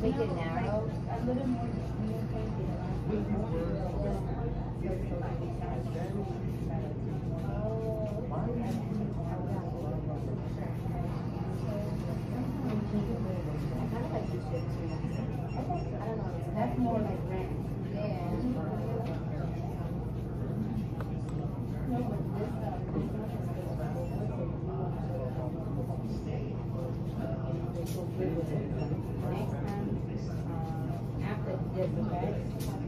make it narrow. A little more. That's more like rent. okay?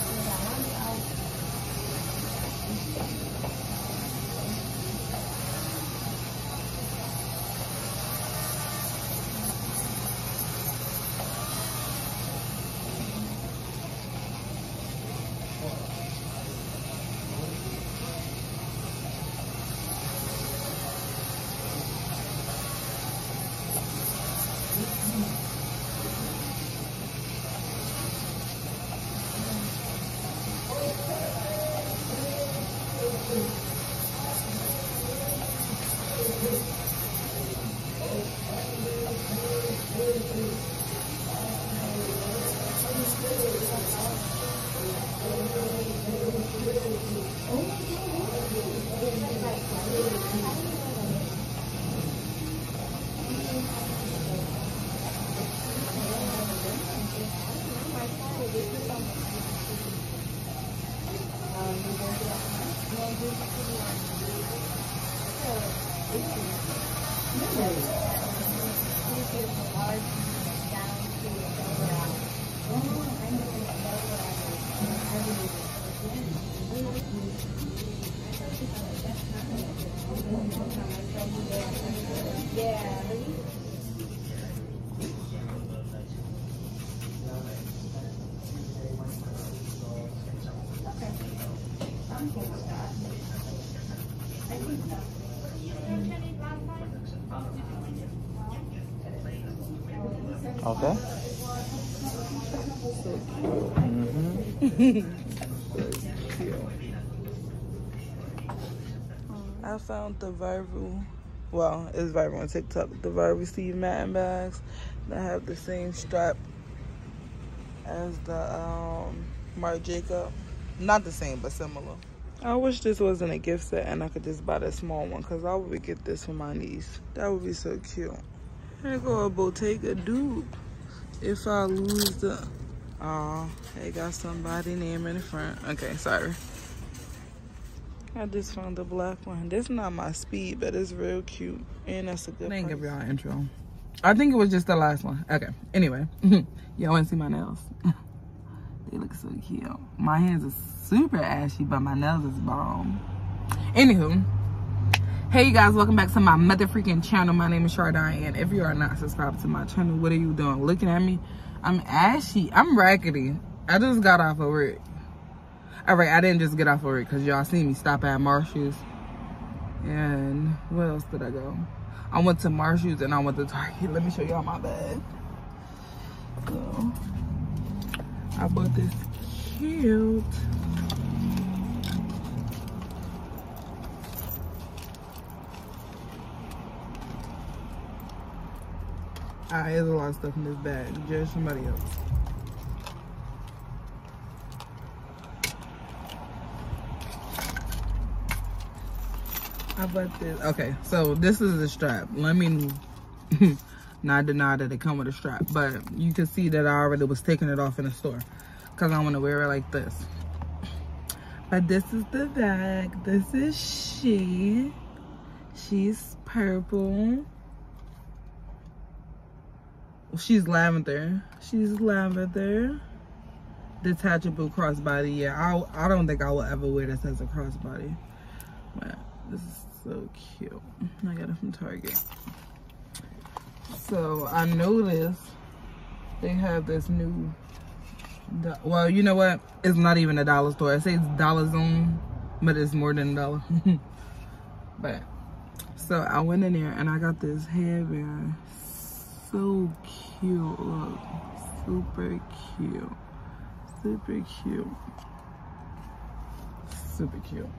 Thank you. Okay. Mm-hmm. I found the viral, well, it's viral on TikTok, the viral Steve Madden bags that have the same strap as the um, Marc Jacob. Not the same, but similar. I wish this wasn't a gift set and I could just buy the small one because I would get this for my niece. That would be so cute. Here go a Bottega dupe. If I lose the, oh, they got somebody name in the front. Okay, sorry. I just found the black one. This not my speed, but it's real cute. And that's a good I didn't give y'all intro. I think it was just the last one. Okay. Anyway, y'all want to see my nails? they look so cute. My hands are super ashy, but my nails is bomb. Anywho, hey you guys, welcome back to my mother freaking channel. My name is Shardine, and if you are not subscribed to my channel, what are you doing? Looking at me? I'm ashy. I'm raggedy. I just got off of work. All right, I didn't just get off of work because y'all see me stop at Marshall's. And where else did I go? I went to Marshall's and I went to Target. Let me show y'all my bag. So, I bought this cute. Ah, there's a lot of stuff in this bag. Judge somebody else. How about this? Okay, so this is the strap. Let me not deny that it come with a strap, but you can see that I already was taking it off in the store because I want to wear it like this. But this is the bag. This is she. She's purple. She's lavender. She's lavender. Detachable crossbody. Yeah, I, I don't think I will ever wear this as a crossbody. But this is so cute. I got it from Target. So I noticed they have this new, well, you know what? It's not even a dollar store. It says Dollar Zone, but it's more than a dollar. but, so I went in there and I got this hairband. So cute, look. Super cute. Super cute. Super cute.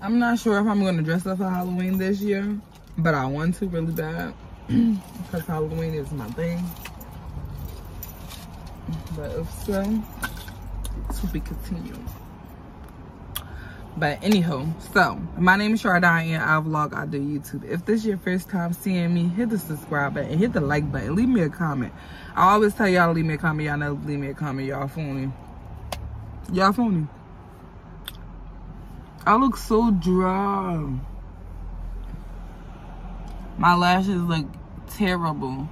I'm not sure if I'm gonna dress up for Halloween this year, but I want to really bad because Halloween is my thing. But if so, to be continued. But anyhow, so my name is Shardine and I vlog, I do YouTube. If this is your first time seeing me, hit the subscribe button, hit the like button, leave me a comment. I always tell y'all leave me a comment. Y'all never leave me a comment. Y'all phony. Y'all phony. I look so dry. My lashes look terrible.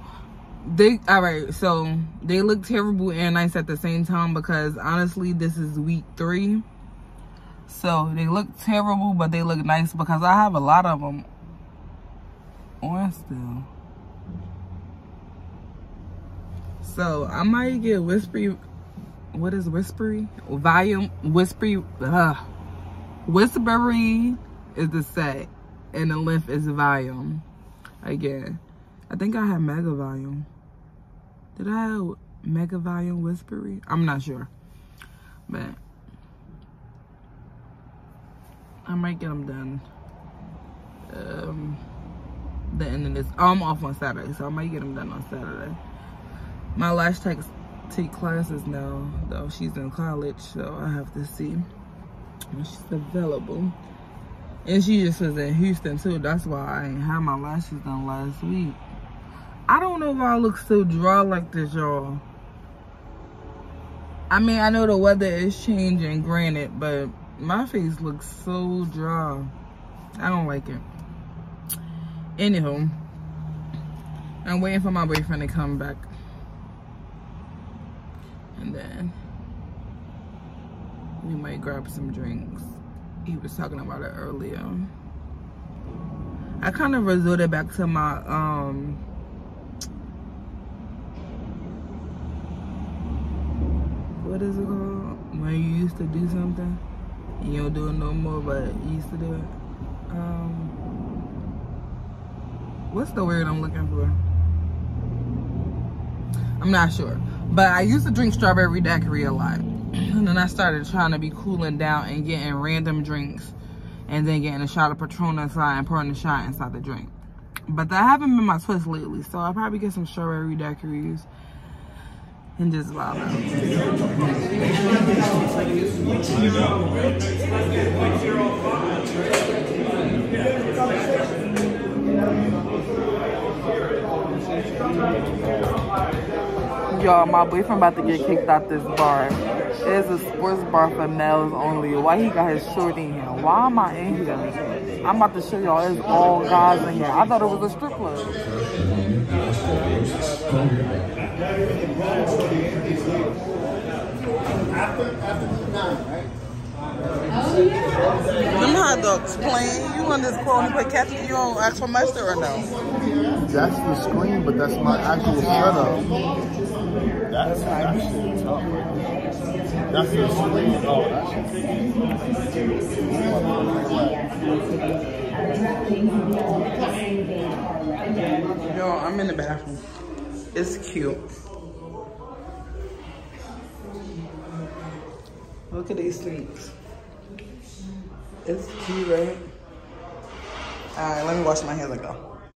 They all right, so they look terrible and nice at the same time because honestly, this is week three. So they look terrible, but they look nice because I have a lot of them on still. So I might get whispery. What is whispery? Volume whispery. Uh, Whispery is the set and the length is volume. Again, I think I have mega volume. Did I have mega volume whispery? I'm not sure, but I might get them done. Um, the end of this. Oh, I'm off on Saturday, so I might get them done on Saturday. My lash tech take classes now, though she's in college, so I have to see when she's available. And she just was in Houston too. That's why I ain't had my lashes done last week. I don't know why I look so dry like this, y'all. I mean, I know the weather is changing, granted, but my face looks so dry. I don't like it. Anywho, I'm waiting for my boyfriend to come back. And then we might grab some drinks. He was talking about it earlier. I kind of resorted back to my um what is it called? When you used to do something and you don't do it no more but you used to do it. Um what's the word I'm looking for? I'm not sure. But I used to drink strawberry daiquiri a lot. And then I started trying to be cooling down and getting random drinks and then getting a shot of Patron inside and pouring the shot inside the drink. But that haven't been my twist lately, so I'll probably get some strawberry daiquiris and just vibe Y'all, my boyfriend about to get kicked out this bar. It's a sports bar for males only. Why he got his shorty in here? Why am I in here? I'm about to show y'all it's all guys in here. I thought it was a strip club. Them hot dogs plain. You on this call and put ketchup, you don't ask for mustard or no? That's the screen, but that's my actual setup. That's actually tough. That's the. Oh, Yo, I'm in the bathroom. It's cute. Look at these things. It's cute, right? All right, let me wash my hands and go.